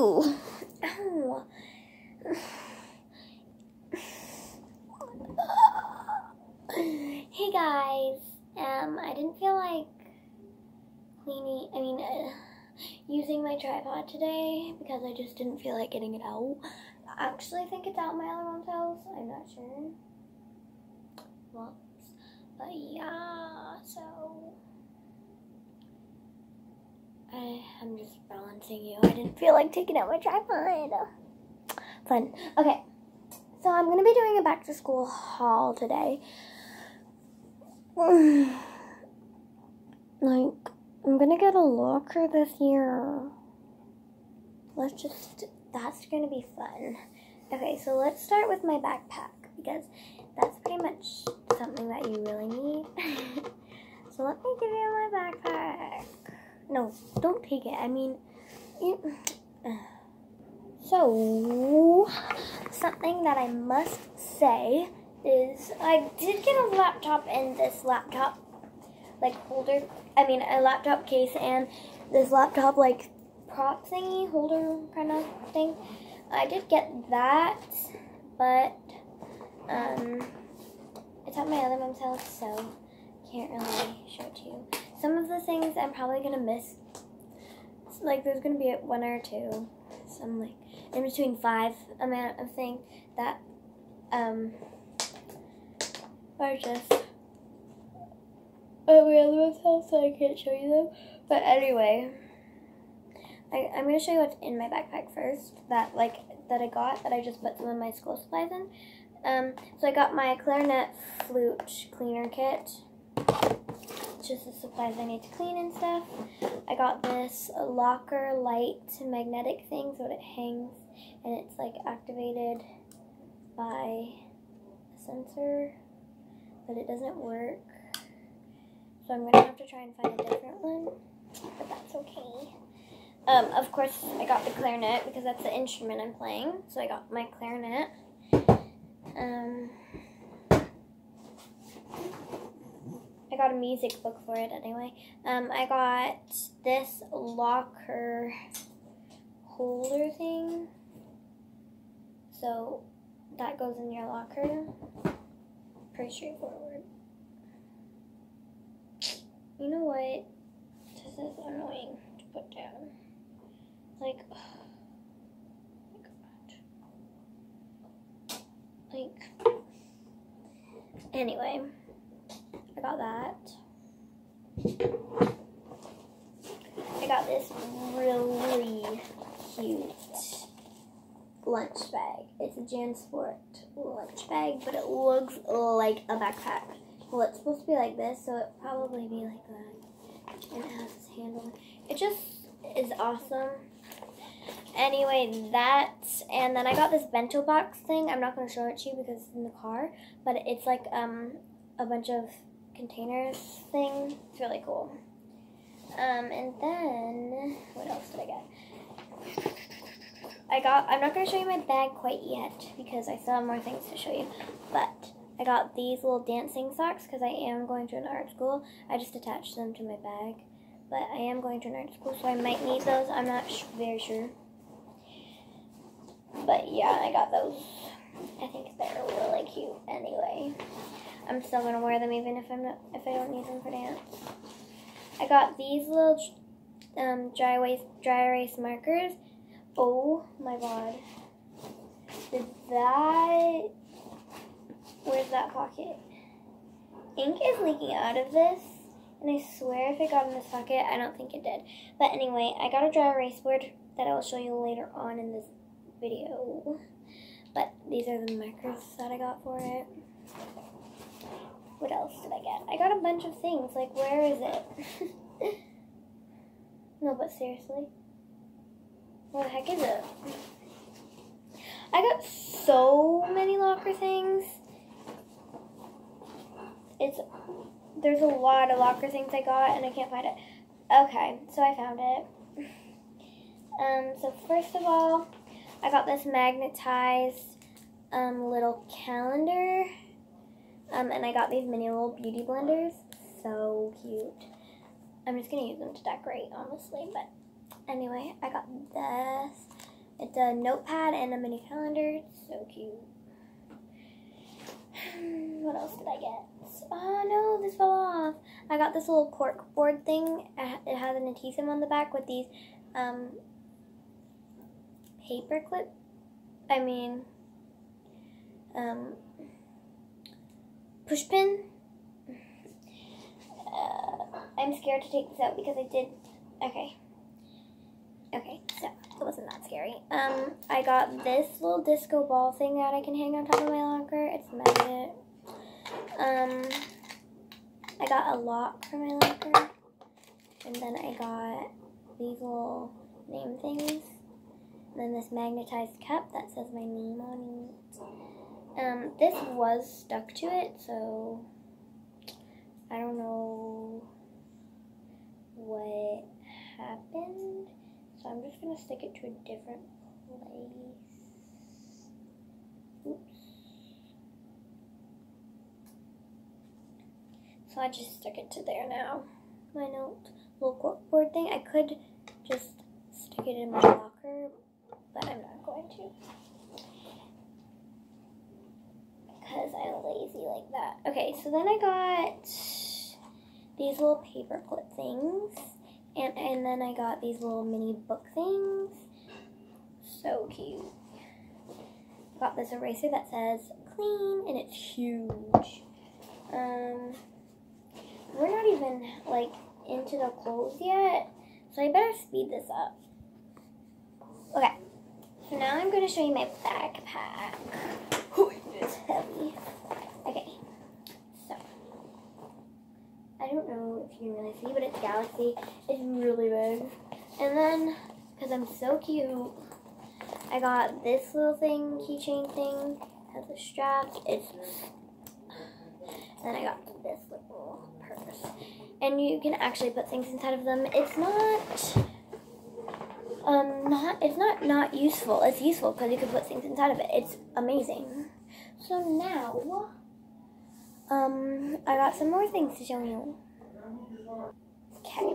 Ooh. Hey guys. Um, I didn't feel like cleaning, I mean, uh, using my tripod today because I just didn't feel like getting it out. I actually, think it's out my other mom's house. I'm not sure. Well, but yeah, so I, I'm just balancing you. I didn't feel like taking out my tripod. Fun. Okay, so I'm gonna be doing a back to school haul today. like, I'm gonna get a locker this year. Let's just, that's gonna be fun. Okay, so let's start with my backpack because that's pretty much something that you really need. so let me give you my backpack. No, don't take it. I mean, so something that I must say is I did get a laptop and this laptop like holder. I mean, a laptop case and this laptop like prop thingy holder kind of thing. I did get that, but um, it's at my other mom's house, so can't really show it to you. Some of the things I'm probably gonna miss. Like there's gonna be one or two, some like in between five amount of things that um are just at my other mom's house, so I can't show you them. But anyway. I, I'm going to show you what's in my backpack first. That like that I got that I just put some of my school supplies in. Um, so I got my clarinet flute cleaner kit. Just the supplies I need to clean and stuff. I got this locker light magnetic thing so it hangs and it's like activated by a sensor, but it doesn't work. So I'm gonna have to try and find a different one, but that's okay. Um, of course, I got the clarinet because that's the instrument I'm playing. So I got my clarinet. Um, I got a music book for it anyway. Um, I got this locker holder thing. So that goes in your locker. Pretty straightforward. You know what? This is annoying to put down. Like, oh my god. Like, anyway, I got that. I got this really cute lunch bag. It's a JanSport lunch bag, but it looks like a backpack. Well, it's supposed to be like this, so it probably be like that. And it has this handle. It just is awesome. Anyway, that, and then I got this bento box thing. I'm not going to show it to you because it's in the car, but it's like um, a bunch of containers thing. It's really cool. Um, and then, what else did I get? I got, I'm not going to show you my bag quite yet because I still have more things to show you, but I got these little dancing socks because I am going to an art school. I just attached them to my bag, but I am going to an art school, so I might need those. I'm not very sure. But yeah, I got those. I think they're really cute anyway. I'm still gonna wear them even if I'm not if I don't need them for dance. I got these little um, dry erase dry erase markers. Oh my god! Did that? Where's that pocket? Ink is leaking out of this, and I swear if it got in this pocket, I don't think it did. But anyway, I got a dry erase board that I will show you later on in this video. But these are the markers that I got for it. What else did I get? I got a bunch of things. Like, where is it? no, but seriously. Where the heck is it? I got so many locker things. It's there's a lot of locker things I got and I can't find it. Okay, so I found it. Um, so first of all, I got this magnetized um, little calendar. Um, and I got these mini little beauty blenders. So cute. I'm just going to use them to decorate, honestly. But anyway, I got this. it's a notepad and a mini calendar. It's so cute. What else did I get? Oh no, this fell off. I got this little cork board thing. It has an adhesive on the back with these um, paper clip. I mean, um, push pin. Uh, I'm scared to take this out because I did. Okay. Okay, so it wasn't that scary. Um, I got this little disco ball thing that I can hang on top of my locker. It's magnet. Um, I got a lock for my locker. And then I got these little name things. And then this magnetized cup that says my name on it. Um, this was stuck to it, so I don't know what happened. So I'm just going to stick it to a different place. Oops. So I just stuck it to there now. My note, little corkboard thing. I could just stick it in my locker, but I'm not going to. Because I'm lazy like that. Okay, so then I got these little paper clip things. And, and then I got these little mini book things. So cute. Got this eraser that says clean and it's huge. Um, we're not even like into the clothes yet, so I better speed this up. Okay, so now I'm going to show you my backpack. It's heavy. Okay, so I don't know if you can really see, but it's Galaxy. It's really big. And then, because I'm so cute, I got this little thing, keychain thing, has a strap. It's then I got this little purse. And you can actually put things inside of them. It's not um not it's not not useful. It's useful because you can put things inside of it. It's amazing. So now um I got some more things to show you. Okay.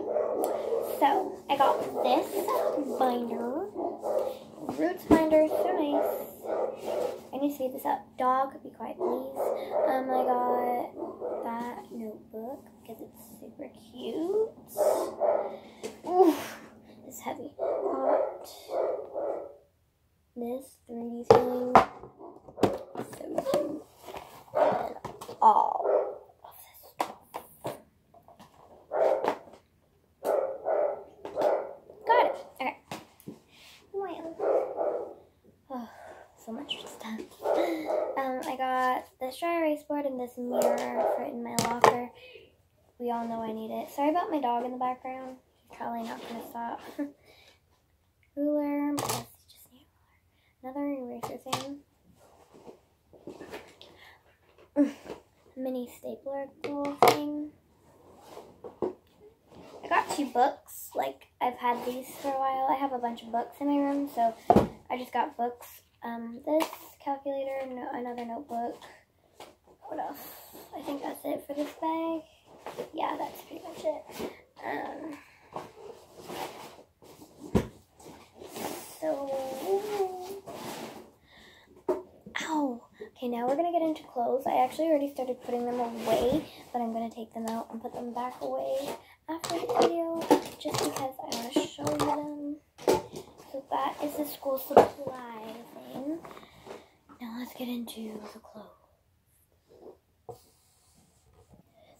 So I got this binder. Roots binder, so nice. I need to speed this up. Dog, be quiet, please. Um, I got that notebook because it's super cute. Ooh, it's heavy. Got this 3D thing. So. And all of this. Got it. Okay. Well. Oh, so much stuff. Um, I got this dry erase board and this mirror for in my locker. We all know I need it. Sorry about my dog in the background. Probably not to stop. ruler. Yes, just need a ruler. Another eraser thing. Mini stapler little thing. I got two books. Like, I've had these for a while. I have a bunch of books in my room, so I just got books. Um, this calculator, no, another notebook. What else? I think that's it for this bag. Yeah, that's pretty much it. Um, so, ow. Okay, now we're going to get into clothes. I actually already started putting them away, but I'm going to take them out and put them back away after the video, just because I want to show you them. So that is the school supply thing. Now let's get into the clothes.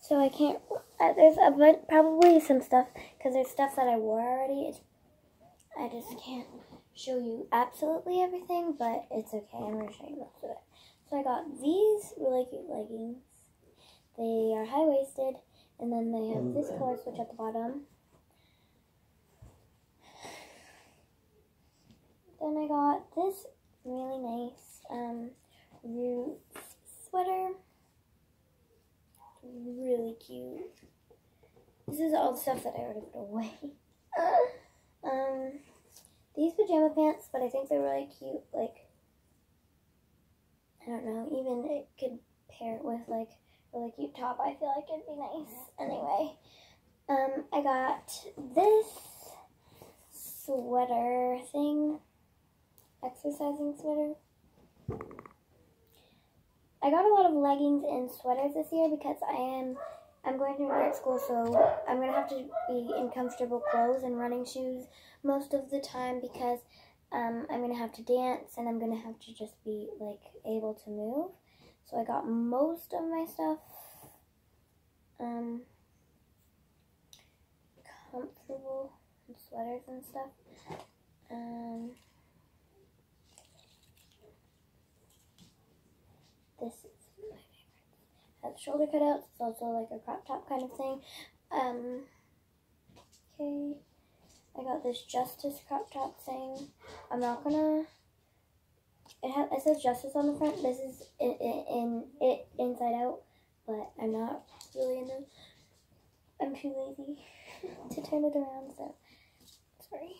So I can't, uh, there's a bit, probably some stuff, because there's stuff that I wore already. It's, I just can't show you absolutely everything, but it's okay. I'm going to show you most of it. So I got these really cute leggings. They are high-waisted, and then they have this color switch at the bottom. Then I got this really nice um, roots sweater. Really cute. This is all the stuff that I already put away. um, these pajama pants, but I think they're really cute. Like, I don't know, even it could pair it with like a really cute top. I feel like it'd be nice. Anyway, um, I got this sweater thing. exercising sweater. I got a lot of leggings and sweaters this year because I am I'm going to art school, so I'm gonna have to be in comfortable clothes and running shoes most of the time because um, I'm gonna have to dance and I'm gonna have to just be like able to move. So I got most of my stuff um, comfortable and sweaters and stuff. Um, this is my favorite. Has shoulder cutouts. It's also like a crop top kind of thing. Um, okay. I got this Justice crop top thing. I'm not gonna. It has it says Justice on the front. This is in, in, in it inside out, but I'm not really in the. I'm too lazy to turn it around, so sorry.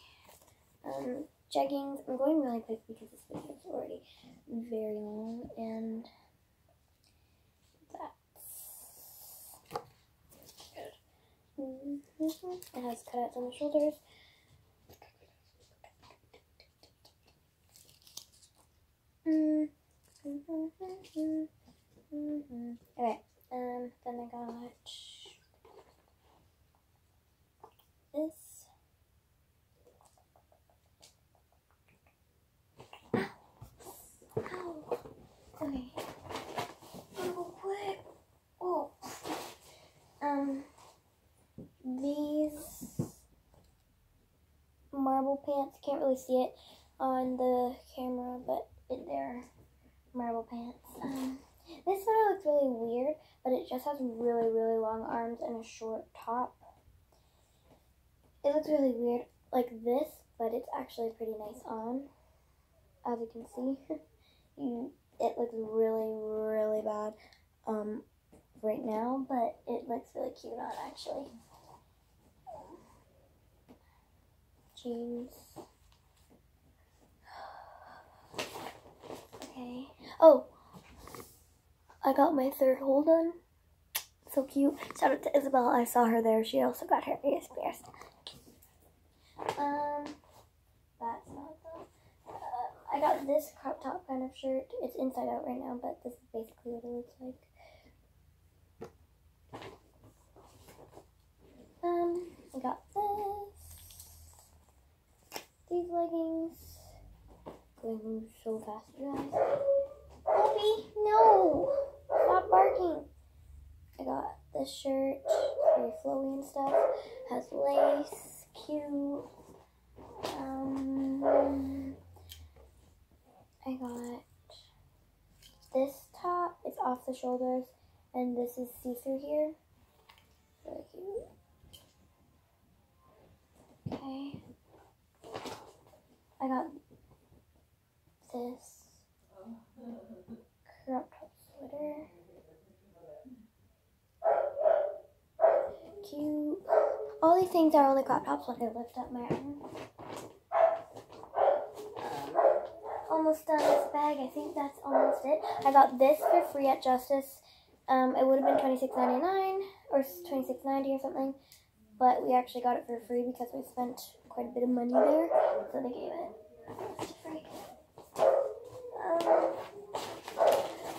Um, jeggings. I'm going really quick because this video is already very long, and that's good. Mm -hmm. It has cutouts on the shoulders. Mm -hmm. Okay, um, then I got this. Ow. Okay. Oh? Oh. Um, these marble pants, can't really see it on the camera, but their marble pants. Um, this one looks really weird, but it just has really, really long arms and a short top. It looks really weird like this, but it's actually pretty nice on. As you can see, it looks really, really bad um, right now, but it looks really cute on actually. Jeans. Okay. Oh, I got my third hole done. So cute. Shout out to Isabel. I saw her there. She also got her ears pierced. Um, that's not though. Uh, I got this crop top kind of shirt. It's inside out right now, but this is basically what it looks like. Um, I got this. These leggings going so fast, you guys. No! Stop barking. I got this shirt, very flowy and stuff. Has lace, cute. Um, I got this top. It's off the shoulders, and this is see-through here. Really cute. Okay. I got this crop top sweater. Cute. All these things are only crop tops when I lift up my arm. Almost done this bag. I think that's almost it. I got this for free at Justice. Um, it would have been twenty six ninety nine or twenty six ninety or something, but we actually got it for free because we spent quite a bit of money there, so they gave it free. Um,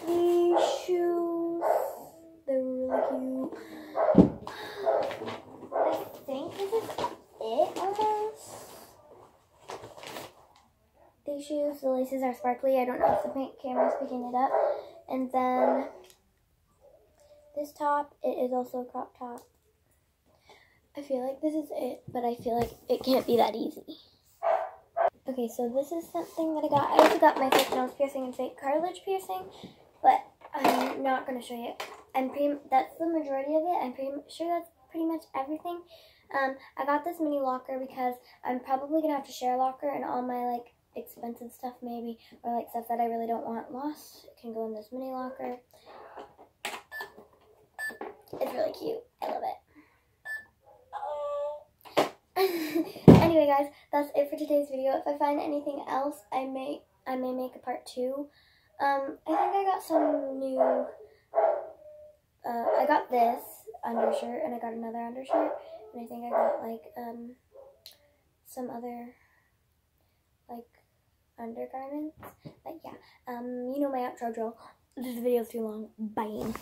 these shoes, they're really cute. I think this is it almost. These shoes, the laces are sparkly. I don't know if the paint camera is picking it up. And then this top, it is also a crop top. I feel like this is it, but I feel like it can't be that easy. Okay, so this is something that I got. I also got my fake nose piercing and fake cartilage piercing, but I'm not going to show you. I'm pretty, that's the majority of it. I'm pretty sure that's pretty much everything. Um, I got this mini locker because I'm probably going to have to share a locker and all my, like, expensive stuff maybe, or, like, stuff that I really don't want lost can go in this mini locker. It's really cute. I love it. anyway, guys, that's it for today's video. If I find anything else, I may I may make a part two. Um, I think I got some new. Uh, I got this undershirt, and I got another undershirt, and I think I got like um some other undergarments. But yeah, um, you know my outro drill. This video's too long. Bye.